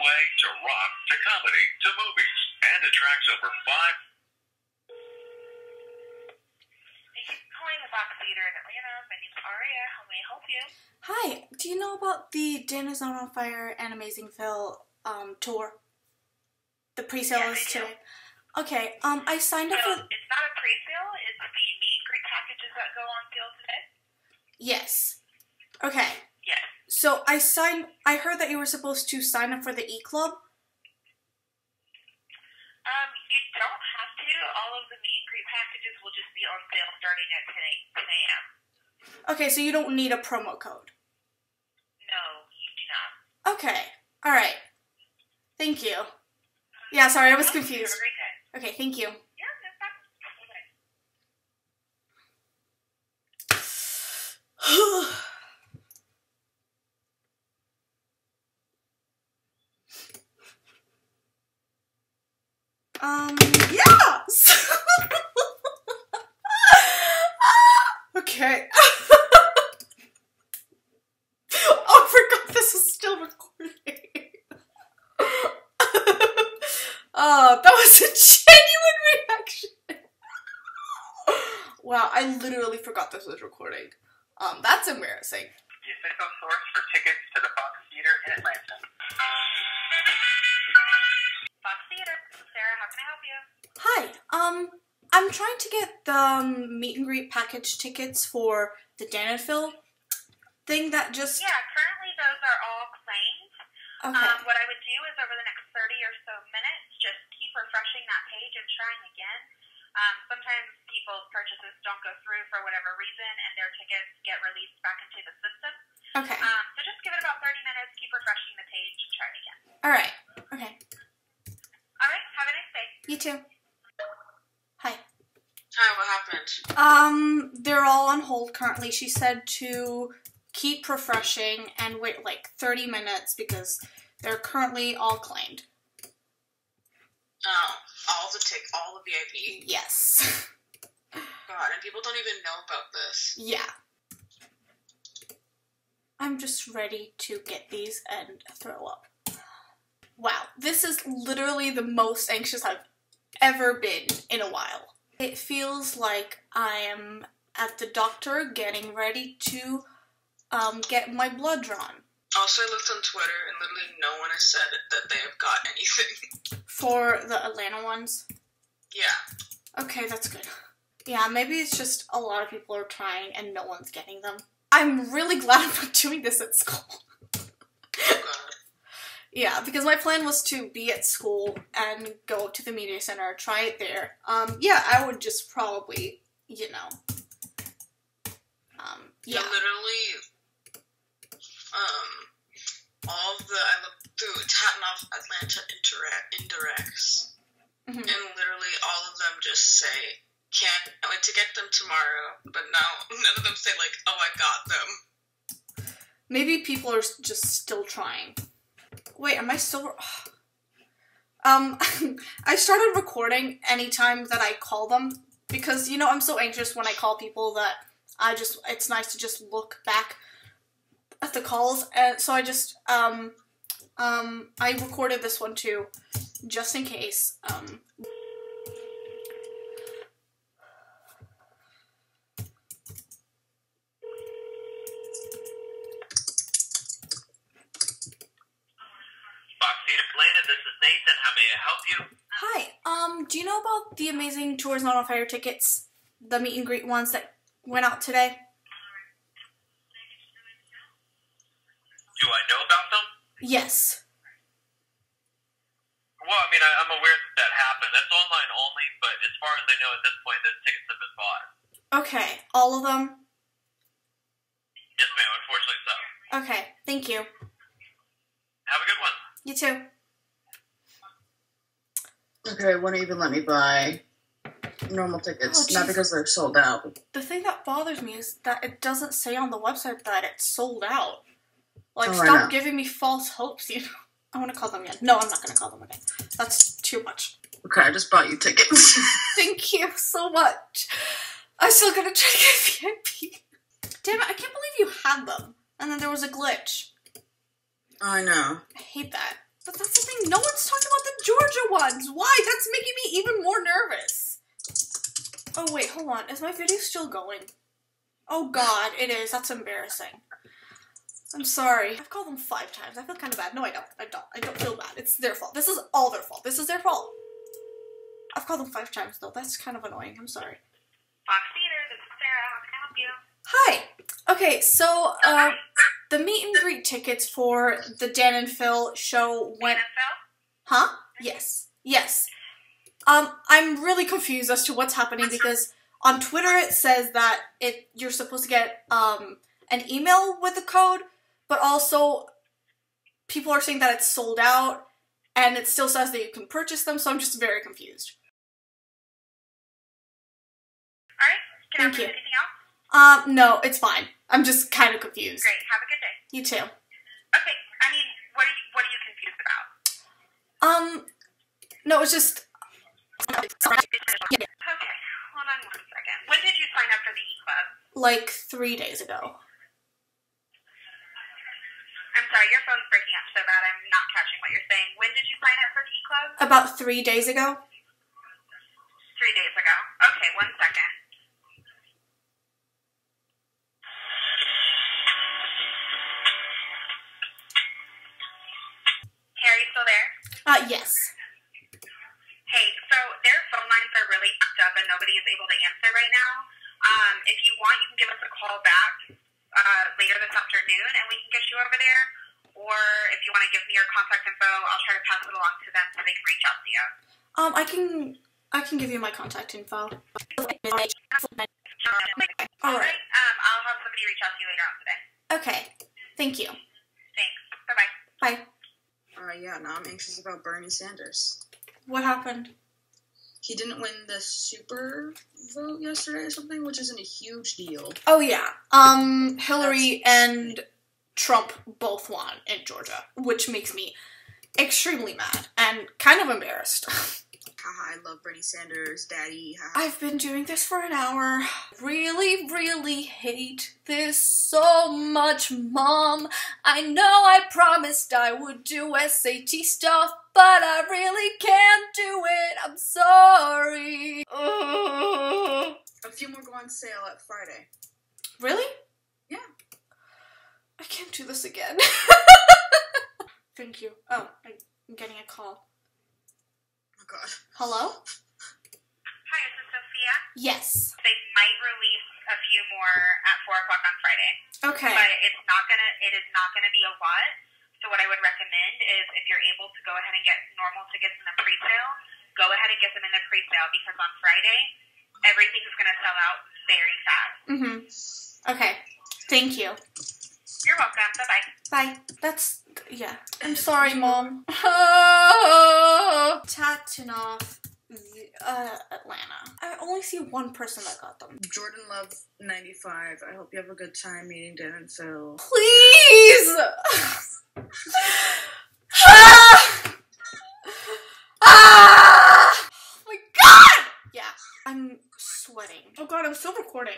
Broadway to rock to comedy to movies and attracts over five. Thank you for calling the Fox Theater in Atlanta. My name's Aria. How may I help you? Hi, do you know about the Dan is Not on Fire and Amazing Phil um, tour? The pre-sale Yes, is I do. today. Okay, um, I signed up So for. it's not a pre-sale. It's the meet and greet packages that go on sale today. Yes. Okay, Yes. So I signed. I heard that you were supposed to sign up for the E Club. Um, you don't have to. All of the meet and greet packages will just be on sale starting at 10 10 a.m. Okay, so you don't need a promo code. No, you do not. Okay, all right. Thank you. Yeah, sorry, I was confused. a great day. Okay, thank you. Yeah, no problem. Bye-bye. um, yes! okay. oh, I forgot this was still recording. Oh, that was a genuine reaction. wow, I literally forgot this was recording. Um, that's embarrassing. the official source for tickets to the Fox Theater in Atlanta. Fox Theater. Sarah. How can I help you? Hi. Um, I'm trying to get the um, meet and greet package tickets for the Dan and Phil thing that just. Yeah, currently those are all claimed. Okay. Um, what I would do is over the next 30 or so minutes, just keep refreshing that page and trying again. Um, sometimes people's purchases don't go through for whatever reason, and their tickets get released back into the system. Okay. Um, so just give it about 30 minutes, keep refreshing the page, and try it again. All right. Okay. All right, have a nice day. You too. Hi. Hi, what happened? Um, they're all on hold currently. She said to keep refreshing and wait like 30 minutes because they're currently all claimed. Oh, all the tick, all the VIP. Yes. God, and people don't even know about this. yeah. I'm just ready to get these and throw up. Wow, this is literally the most anxious I've ever been in a while. It feels like I am at the doctor getting ready to um, get my blood drawn Also, I looked on Twitter, and literally no one has said that they have got anything. for the Atlanta ones. yeah. Okay, that's good. Yeah, maybe it's just a lot of people are trying and no one's getting them. I'm really glad I'm not doing this at school. Oh, Yeah, because my plan was to be at school and go to the media center, try it there. Um, yeah, I would just probably, you know, um, yeah. Yeah, literally, um, all of the, I looked through Atlanta interact, indirects, Mhm. and literally all of them just say, can't wait to get them tomorrow, but now none of them say, like, oh, I got them. Maybe people are just still trying. Wait, am I still? Um, I started recording anytime that I call them because you know I'm so anxious when I call people that I just it's nice to just look back at the calls, and so I just um um I recorded this one too, just in case. Um, Fox Theater Atlanta, this is Nathan. How may I help you? hi. Um, do you know about the amazing tours not on fire tickets, the meet and greet ones that went out today? Do I know about them? Yes. Well, I mean, I, I'm aware that that happened. That's online only, but as far as I know at this point, those tickets have been bought. Okay, all of them. Yes, ma'am. Unfortunately, so. Okay, thank you. Have a good one. You too. Okay, wouldn't even let me buy normal tickets. Oh, Not because they're sold out. The thing that bothers me is that it doesn't say on the website that it's sold out. Like, Oh, stop giving me false hopes, you know. I want to call them again. No, I'm not going to call them again. That's too much. Okay, I just bought you tickets. Thank you so much. I still gotta try to get VIP. Damn it, I can't believe you had them. And then there was a glitch. I know. I hate that. But that's the thing. No one's talking about the Georgia ones. Why? That's making me even more nervous. Oh wait, hold on. Is my video still going? Oh God, it is. That's embarrassing. I'm sorry. I've called them five times. I feel kind of bad. No, I don't. I don't. I don't feel bad. It's their fault. This is all their fault. This is their fault. I've called them five times though. That's kind of annoying. I'm sorry. Fox Theater, this is Sarah. How can I help you? Hi. Okay, so uh, the meet and greet tickets for the Dan and Phil show went. Dan and Phil? Huh? Yes. Yes. Um, I'm really confused as to what's happening because on Twitter it says that it you're supposed to get um an email with the code, but also people are saying that it's sold out, and it still says that you can purchase them. So I'm just very confused. All right. Can Thank you anything else? Um, no, it's fine. I'm just kind of confused. Great. Have a good day. You too. Okay. I mean, what are you, what are you confused about? Um, no, it's just. Okay. Hold on one second. When did you sign up for the e-club? like three days ago. Sorry, your phone's breaking up so bad. I'm not catching what you're saying. When did you sign up for the e-club? About three days ago. Three days ago. Okay, one second. Harry, still there? Uh, yes. Hey, so their phone lines are really fucked up and nobody is able to answer right now. Um, if you want, you can give us a call back uh, later this afternoon and we can get you over there. Or if you want to give me your contact info, I'll try to pass it along to them so they can reach out to you. Um, I can I can give you my contact info. Alright. Um, I'll have somebody reach out to you later on today. Okay. Thank you. Thanks. Bye bye. Bye. Uh, yeah, now I'm anxious about Bernie Sanders. What happened? He didn't win the super vote yesterday or something, which isn't a huge deal. Oh yeah. Um, Hillary and Trump both won in Georgia, which makes me extremely mad and kind of embarrassed. Haha, I love Bernie Sanders, daddy. Haha. I've been doing this for an hour. Really, really hate this so much, Mom. I know I promised I would do SAT stuff, but I really can't do it. I'm sorry. Ugh. A few more go on sale at Friday. Really? Yeah. I can't do this again. Thank you. Oh, I'm getting a call. Oh god. Hello? Hi, this is Sophia. Yes. They might release a few more at four o'clock on Friday, Okay. but it's not gonna. It is not gonna be a lot. So what I would recommend is if you're able to go ahead and get normal tickets in the pre-sale, go ahead and get them in the pre-sale because on Friday everything's gonna sell out very fast. Mm-hmm. Okay. Thank you. You're welcome. Bye-bye. Bye. That's, yeah. I'm sorry, Mom. TATINOF. Uh, Atlanta. I only see one person that got them. Jordan Love 95. I hope you have a good time meeting Dan so. Please! ah! Ah! Oh my god! Yeah, I'm sweating. Oh god, I'm still recording.